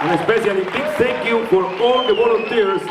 and especially big thank you for all the volunteers